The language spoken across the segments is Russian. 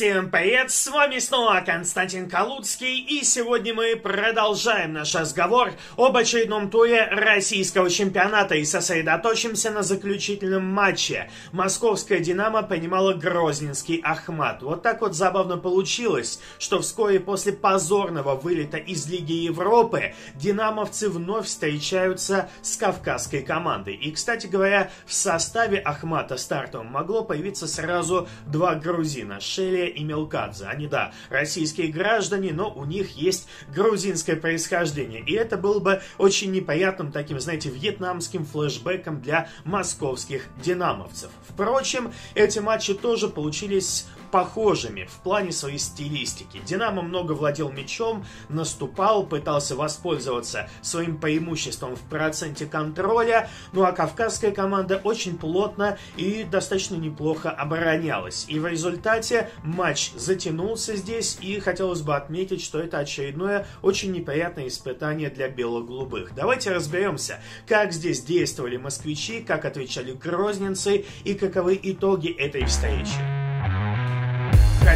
Всем привет, с вами снова Константин Калуцкий, и сегодня мы продолжаем наш разговор об очередном туре российского чемпионата и сосредоточимся на заключительном матче. Московская «Динамо» принимала Грозненский «Ахмат». Вот так вот забавно получилось, что вскоре после позорного вылета из Лиги Европы динамовцы вновь встречаются с кавказской командой. И, кстати говоря, в составе «Ахмата» стартовом могло появиться сразу два грузина – Шелли и Мелкадзе. Они, да, российские граждане, но у них есть грузинское происхождение. И это было бы очень неприятным таким, знаете, вьетнамским флешбеком для московских динамовцев. Впрочем, эти матчи тоже получились похожими в плане своей стилистики. Динамо много владел мячом, наступал, пытался воспользоваться своим преимуществом в проценте контроля, ну а кавказская команда очень плотно и достаточно неплохо оборонялась. И в результате матч затянулся здесь, и хотелось бы отметить, что это очередное очень неприятное испытание для бело-голубых. Давайте разберемся, как здесь действовали москвичи, как отвечали грозненцы и каковы итоги этой встречи.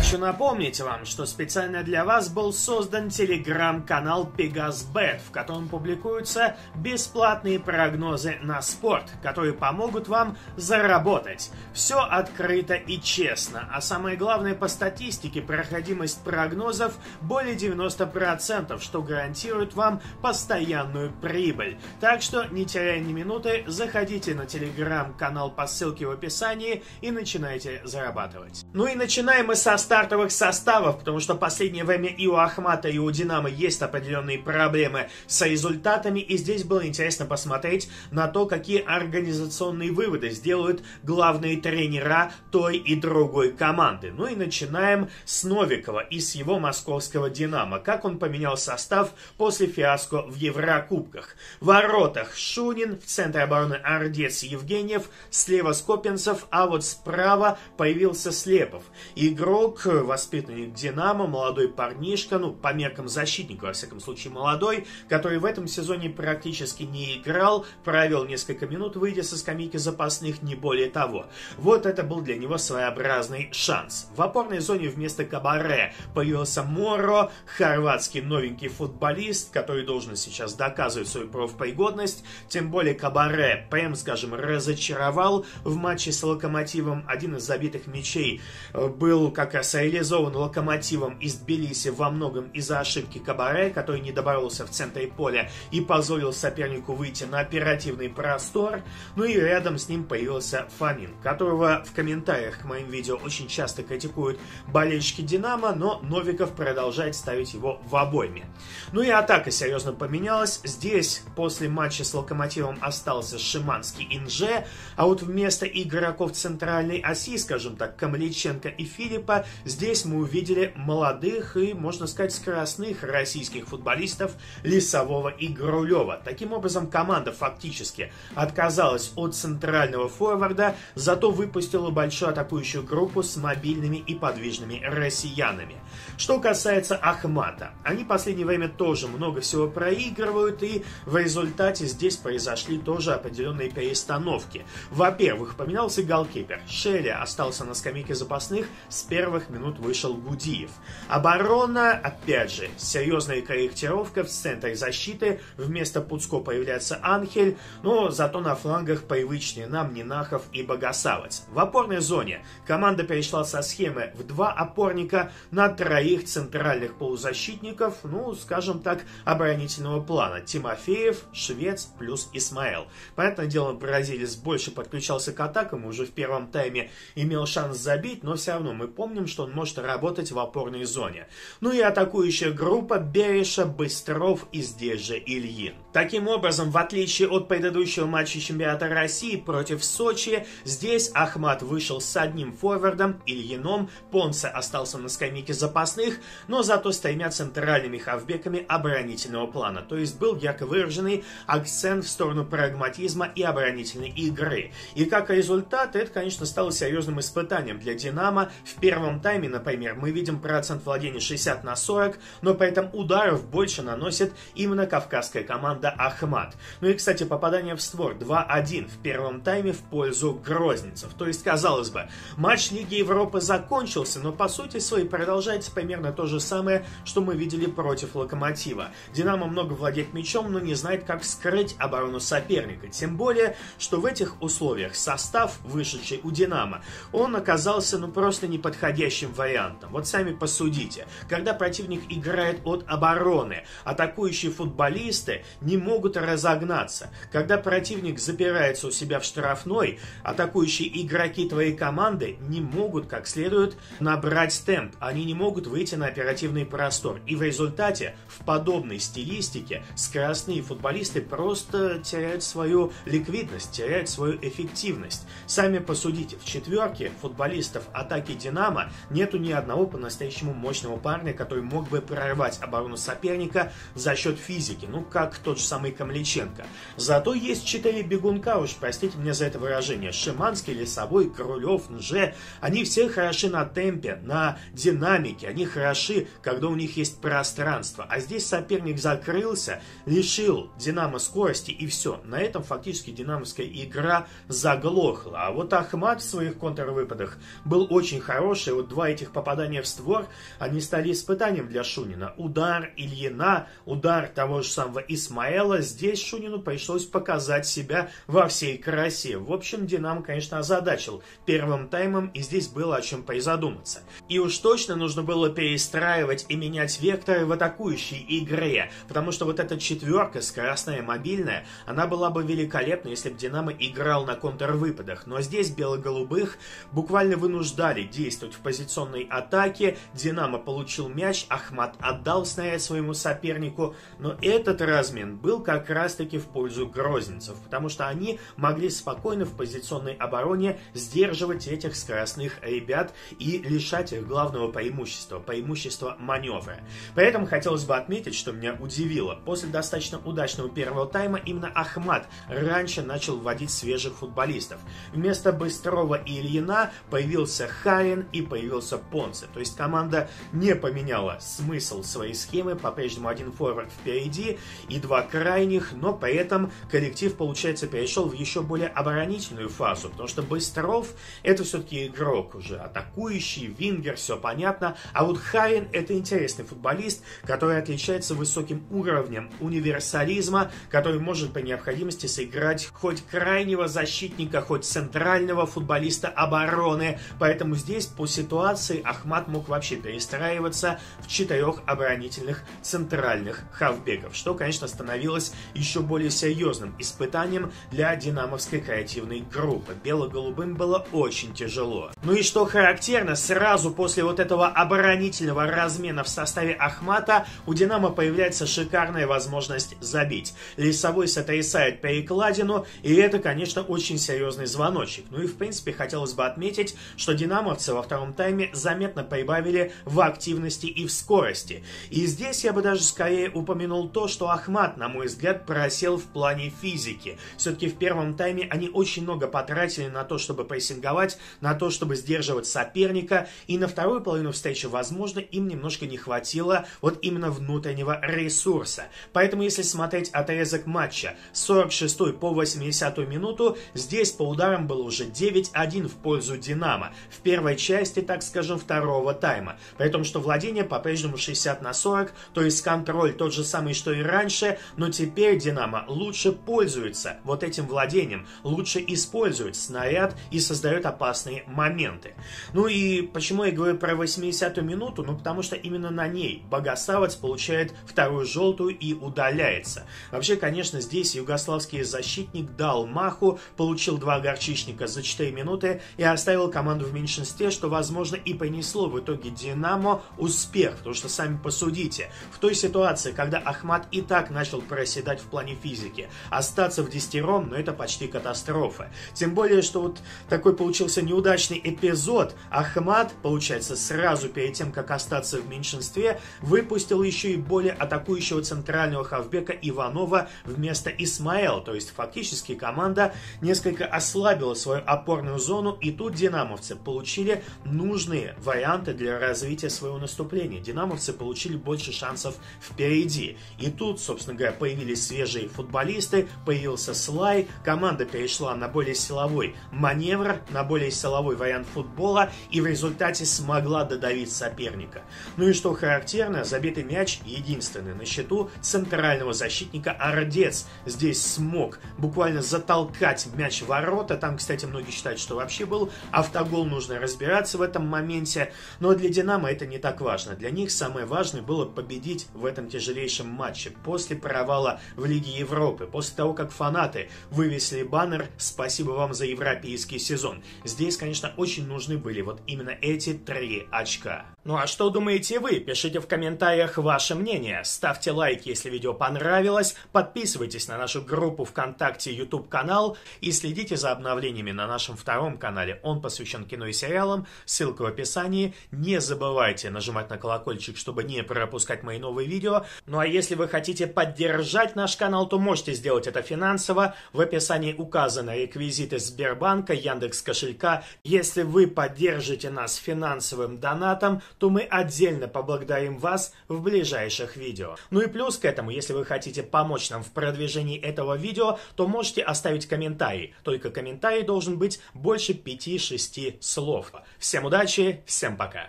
Хочу напомнить вам, что специально для вас был создан телеграм-канал PegasBet, в котором публикуются бесплатные прогнозы на спорт, которые помогут вам заработать. Все открыто и честно, а самое главное по статистике проходимость прогнозов более 90%, что гарантирует вам постоянную прибыль. Так что, не теряя ни минуты, заходите на телеграм-канал по ссылке в описании и начинайте зарабатывать. Ну и начинаем мы со стартовых составов, потому что в последнее время и у Ахмата, и у Динамо есть определенные проблемы с результатами, и здесь было интересно посмотреть на то, какие организационные выводы сделают главные тренера той и другой команды. Ну и начинаем с Новикова и с его московского Динамо. Как он поменял состав после фиаско в Еврокубках. В воротах Шунин, в центре обороны Ордец Евгеньев, слева Скопинцев, а вот справа появился Слепов. Игрок воспитанник Динамо, молодой парнишка, ну, по меркам защитника, во всяком случае, молодой, который в этом сезоне практически не играл, провел несколько минут, выйдя со скамейки запасных, не более того. Вот это был для него своеобразный шанс. В опорной зоне вместо Кабаре появился Моро, хорватский новенький футболист, который должен сейчас доказывать свою профпригодность, тем более Кабаре, прям скажем, разочаровал в матче с Локомотивом. Один из забитых мячей э, был как раз реализован локомотивом из Тбилиси во многом из-за ошибки Кабаре, который не доборолся в центре поля и позволил сопернику выйти на оперативный простор. Ну и рядом с ним появился Фомин, которого в комментариях к моим видео очень часто критикуют болельщики Динамо, но Новиков продолжает ставить его в обойме. Ну и атака серьезно поменялась. Здесь после матча с Локомотивом остался Шиманский Инже, а вот вместо игроков центральной оси, скажем так, Камличенко и Филиппа, здесь мы увидели молодых и, можно сказать, скоростных российских футболистов Лисового и Грулева. Таким образом, команда фактически отказалась от центрального форварда, зато выпустила большую атакующую группу с мобильными и подвижными россиянами. Что касается Ахмата, они в последнее время тоже много всего проигрывают, и в результате здесь произошли тоже определенные перестановки. Во-первых, поменялся голкипер. Шелли остался на скамейке запасных с первого первых минут вышел Гудиев. Оборона, опять же, серьезная корректировка в центре защиты. Вместо Пуцко появляется Анхель, но зато на флангах привычнее нам Нинахов и Богосавец. В опорной зоне команда перешла со схемы в два опорника на троих центральных полузащитников, ну, скажем так, оборонительного плана. Тимофеев, Швец плюс Исмаэл. Понятное дело, бразилец больше подключался к атакам, уже в первом тайме имел шанс забить, но все равно мы помним, что он может работать в опорной зоне. Ну и атакующая группа Береша, Быстров и здесь же Ильин. Таким образом, в отличие от предыдущего матча чемпионата России против Сочи, здесь Ахмат вышел с одним форвардом, Ильином, Понце остался на скамейке запасных, но зато с тремя центральными хавбеками оборонительного плана. То есть был ярко выраженный акцент в сторону прагматизма и оборонительной игры. И как результат, это, конечно, стало серьезным испытанием для Динамо в первом тайме, например, мы видим процент владения 60 на 40, но при этом ударов больше наносит именно кавказская команда Ахмат. Ну и, кстати, попадание в створ 2-1 в первом тайме в пользу грозненцев. То есть, казалось бы, матч Лиги Европы закончился, но по сути своей продолжается примерно то же самое, что мы видели против Локомотива. Динамо много владеет мячом, но не знает, как скрыть оборону соперника. Тем более, что в этих условиях состав, вышедший у Динамо, он оказался ну просто неподходящим вариантом. Вот сами посудите. Когда противник играет от обороны, атакующие футболисты не могут разогнаться. Когда противник запирается у себя в штрафной, атакующие игроки твоей команды не могут как следует набрать темп. Они не могут выйти на оперативный простор. И в результате в подобной стилистике скоростные футболисты просто теряют свою ликвидность, теряют свою эффективность. Сами посудите, в четверке футболистов атаки Динамо нету ни одного по-настоящему мощного парня, который мог бы прорвать оборону соперника за счет физики, ну как тот же самый Камличенко. Зато есть четыре бегунка, уж простите мне за это выражение, Шиманский, Лесовой, Крулев, Нже, они все хороши на темпе, на динамике, они хороши, когда у них есть пространство, а здесь соперник закрылся, лишил Динамо скорости и все. На этом фактически динамовская игра заглохла. А вот Ахмат в своих контрвыпадах был очень хороший. Вот два этих попадания в створ, они стали испытанием для Шунина. Удар Ильина, удар того же самого Исмаэла. Здесь Шунину пришлось показать себя во всей красе. В общем, Динамо, конечно, озадачил первым таймом, и здесь было о чем призадуматься. И уж точно нужно было перестраивать и менять векторы в атакующей игре, потому что вот эта четверка, скоростная, мобильная, она была бы великолепна, если бы Динамо играл на контрвыпадах. Но здесь бело-голубых буквально вынуждали действовать в позиционной атаке. Динамо получил мяч, Ахмат отдал снаряд своему сопернику, но этот размен был как раз-таки в пользу грозненцев, потому что они могли спокойно в позиционной обороне сдерживать этих скоростных ребят и лишать их главного преимущества, преимущества маневра. При этом хотелось бы отметить, что меня удивило. После достаточно удачного первого тайма именно Ахмат раньше начал вводить свежих футболистов. Вместо Быстрова и Ильина появился Харин и появился Понце. То есть команда не поменяла смысл своей схемы, по-прежнему один форвард впереди и два крайних, но при этом коллектив, получается, перешел в еще более оборонительную фазу, потому что Быстров это все-таки игрок уже, атакующий, вингер, все понятно, а вот Харин это интересный футболист, который отличается высоким уровнем универсализма, который может по необходимости сыграть хоть крайнего защитника, хоть центрального футболиста обороны. Поэтому здесь по ситуации Ахмат мог вообще перестраиваться в четырех оборонительных центральных хавбеков, что, конечно, становилось еще более серьезным испытанием для динамовской креативной группы. Бело-голубым было очень тяжело. Ну и что характерно, сразу после вот этого оборонительного размена в составе Ахмата у Динамо появляется шикарная возможность забить. Лесовой сотрясает перекладину, и это, конечно, очень серьезный звоночек. Ну и, в принципе, хотелось бы отметить, что динамовцы во втором тайме заметно прибавили в активности и в скорости. И здесь я бы даже скорее упомянул то, что Ахмат, на мой взгляд, просел в плане физики. Все-таки в первом тайме они очень много потратили на то, чтобы прессинговать, на то, чтобы сдерживать соперника, и на вторую половину встречи, возможно, им немножко не хватило вот именно внутреннего ресурса. Поэтому, если смотреть отрезок матча с 46 по 80 минуту, здесь по ударам было уже 9-1 в пользу Динамо. В первой части, так скажем, второго тайма. При том, что владение по-прежнему 60 на 40, то есть контроль тот же самый, что и раньше, но теперь Динамо лучше пользуется вот этим владением, лучше использует снаряд и создает опасные моменты. Ну и почему я говорю про 80-ю минуту? Ну потому что именно на ней Богославец получает вторую желтую и удаляется. Вообще, конечно, здесь югославский защитник дал маху, получил два горчичника за 4 минуты и оставил команду в меньшинстве, что, возможно, и понесло в итоге Динамо успех. Потому что, сами посудите, в той ситуации, когда Ахмат и так начал проседать в плане физики, остаться в десятером, ну это почти катастрофа. Тем более, что вот такой получился неудачный эпизод. Ахмат, получается, сразу перед тем, как остаться в меньшинстве, выпустил еще и более атакующего центрального хавбека Иванова вместо Исмаэла. То есть, фактически, команда несколько ослабила свою опорную зону, и тут динамовцы получили нужный нужны варианты для развития своего наступления. Динамовцы получили больше шансов впереди. И тут, собственно говоря, появились свежие футболисты, появился слай, команда перешла на более силовой маневр, на более силовой вариант футбола и в результате смогла додавить соперника. Ну и что характерно, забитый мяч единственный на счету центрального защитника Ордец. Здесь смог буквально затолкать мяч в ворота. Там, кстати, многие считают, что вообще был автогол, нужно разбираться в этом моменте. Но для Динамо это не так важно. Для них самое важное было победить в этом тяжелейшем матче. После провала в Лиге Европы, после того, как фанаты вывесили баннер «Спасибо вам за европейский сезон». Здесь, конечно, очень нужны были вот именно эти три очка. Ну а что думаете вы? Пишите в комментариях ваше мнение. Ставьте лайк, если видео понравилось. Подписывайтесь на нашу группу ВКонтакте, YouTube канал и следите за обновлениями на нашем втором канале. Он посвящен кино и сериалам. Ссылка в описании. Не забывайте нажимать на колокольчик, чтобы не пропускать мои новые видео. Ну а если вы хотите поддержать наш канал, то можете сделать это финансово. В описании указаны реквизиты Сбербанка, Яндекс кошелька. Если вы поддержите нас финансовым донатом, то мы отдельно поблагодарим вас в ближайших видео. Ну и плюс к этому, если вы хотите помочь нам в продвижении этого видео, то можете оставить комментарий. Только комментарий должен быть больше 5-6 слов. Всем удачи, всем пока!